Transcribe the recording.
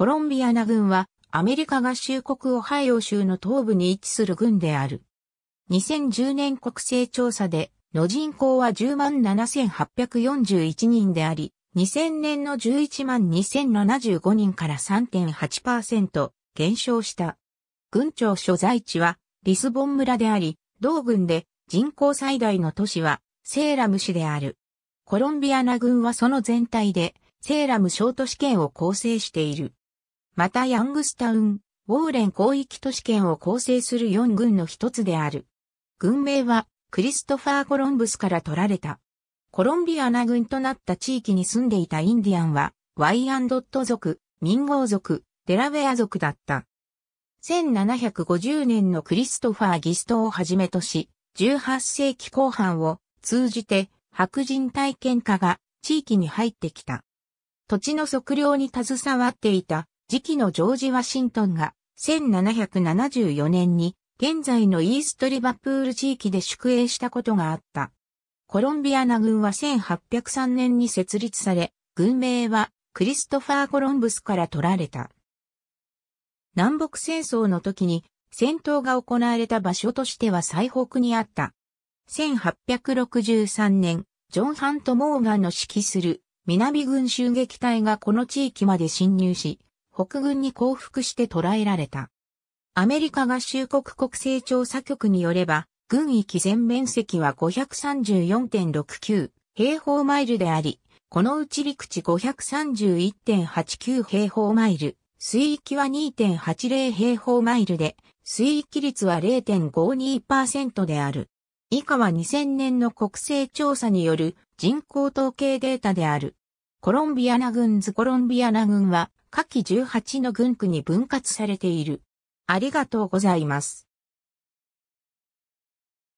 コロンビアナ軍はアメリカ合衆国オハイオ州の東部に位置する軍である。2010年国勢調査での人口は10万7841人であり、2000年の11万2075人から3.8%減少した。軍庁所在地はリスボン村であり、同軍で人口最大の都市はセーラム市である。コロンビアナ軍はその全体でセーラム小都市圏を構成している。またヤングスタウン、ウォーレン広域都市圏を構成する4軍の一つである。軍名はクリストファー・コロンブスから取られた。コロンビアナ軍となった地域に住んでいたインディアンは、ワイアンドット族、ミンゴー族、デラウェア族だった。1750年のクリストファー・ギストをはじめとし、18世紀後半を通じて白人体験家が地域に入ってきた。土地の測量に携わっていた次期のジョージ・ワシントンが1774年に現在のイーストリバプール地域で宿営したことがあった。コロンビアナ軍は1803年に設立され、軍名はクリストファー・コロンブスから取られた。南北戦争の時に戦闘が行われた場所としては最北にあった。1863年、ジョン・ハント・モーガンの指揮する南軍襲撃隊がこの地域まで侵入し、北軍に降伏して捕らえられた。アメリカ合衆国国勢調査局によれば、軍域全面積は534.69平方マイルであり、このうち陸地531.89平方マイル、水域は2.80平方マイルで、水域率は0.52%である。以下は2000年の国勢調査による人口統計データである。コロンビアナ軍ズコロンビアナ軍は下記18の軍区に分割されている。ありがとうございます。